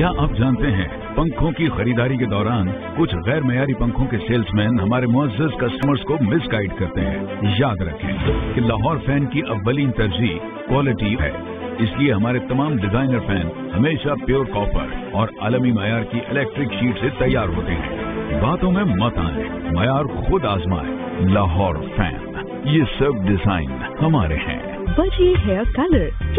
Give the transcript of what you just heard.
क्या आप जानते हैं, पंखों की खरीदारी के दौरान कुछ गैर मयारी पंखों के सेल्समैन हमारे मुआजिज कस्टमर्स को मिसगाइड करते हैं। याद रखें कि लाहौर फ़ैन की अव्वलीन तरजीह क्वालिटी है। इसलिए हमारे तमाम डिज़ाइनर फ़ैन हमेशा प्योर कॉपर और आलमी मैार की इलेक्ट्रिक शीट से तैयार होते हैं। बातों में मत आए, मैार खुद आजमाए, लाहौर फ़ैन। ये सब डिज़ाइन हमारे हैं। Budgie hair colour